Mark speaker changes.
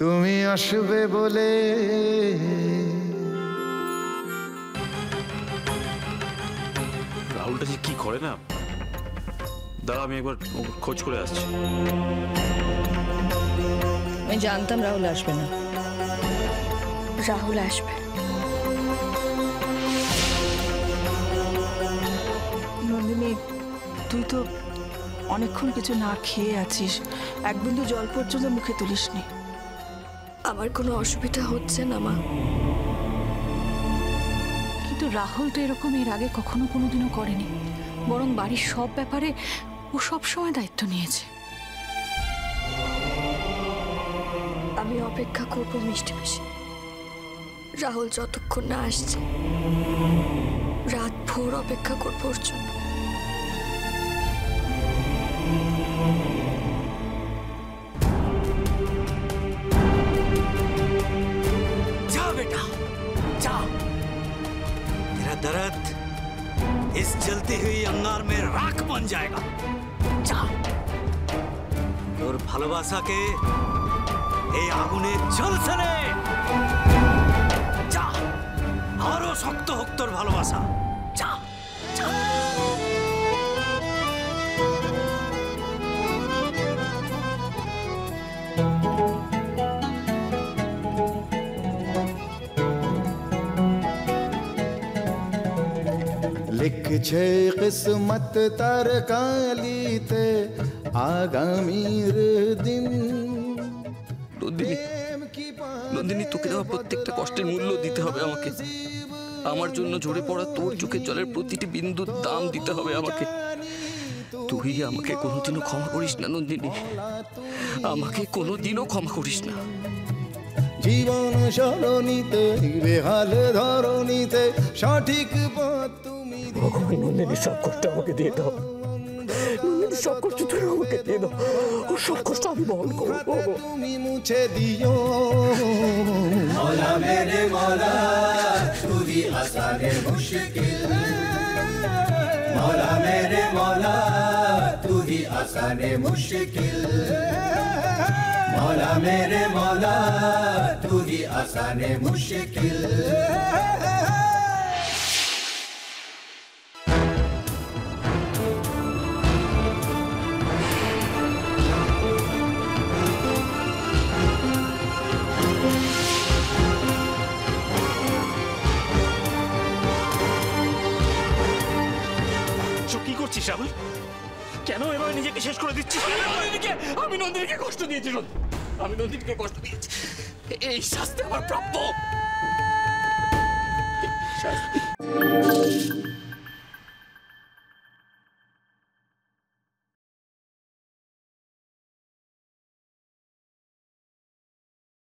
Speaker 1: তুমি আসবে বলে।
Speaker 2: রাহুলটা যে কি করে না? দাঁড়া আমি একবার খোঁজ করে আসছি।
Speaker 3: আমি জানতাম রাহুল আসবে না।
Speaker 4: রাহুল আসবে।
Speaker 5: নন্দিনী তুই তো অনেকক্ষণ কিছু না খেয়ে আছিস। এক বিন্দু জল পর্যন্ত মুখে তুলিসনি।
Speaker 4: আমার কোনো অসুবিধা হচ্ছে না মা।
Speaker 6: কিন্তু রাহুল তো এরকম এর আগে কখনো কোনোদিনও করেনি। বরং বাড়ির সব ব্যাপারে ও সব সময় দায়িত্ব নিয়েছে।
Speaker 4: আমি অপেক্ষা করব মিষ্টি পিসি। রাহুল যতক্ষণ না আসছে রাত ভোর অপেক্ষা করব ওর জন্য।
Speaker 7: दर्द इस जलती हुई अंगार में राख बन जाएगा जा তোর ভালোবাসাকে এই আগুনে জ্বলছে রে যা আরো শক্ত হোক তোর ভালোবাসা যা যা
Speaker 1: লিখছে কিসমত তার কালিতে আগামীর দিন
Speaker 8: নন্দিনী নন্দিনী তোকে দেওয়া প্রত্যেকটা কষ্টের মূল্য দিতে হবে আমাকে। আমার জন্য ঝরে পড়া তোর চোখের জলের প্রতিটি বিন্দুর দাম দিতে হবে আমাকে। তুই আমাকে কোনোদিনও ক্ষমা করিস না নন্দিনী। আমাকে কোনোদিনও ক্ষমা করিস না।
Speaker 1: জীবন সরণিতে বেহাল ধরণিতে সঠিক পথ তুমি
Speaker 8: নন্দিনী সব কষ্ট আমাকে দিয়ে দাও। নন্দিনী সব কষ্ট তুই আমাকে দিয়ে দাও। ও সব কষ্ট আমি বহন করব।
Speaker 1: তুমি মুছে দিও।
Speaker 2: সব কি করছিস, রাহুল? কেন এভাবে নিজেকে শেষ করে দিচ্ছিস?
Speaker 8: আমি নন্দিনীকে কষ্ট দিয়েছি নন্দিনী। আমি নন্দিনীকে কষ্ট দিয়েছি। এই শাস্তি আমার প্রাপ্য। শাস্তি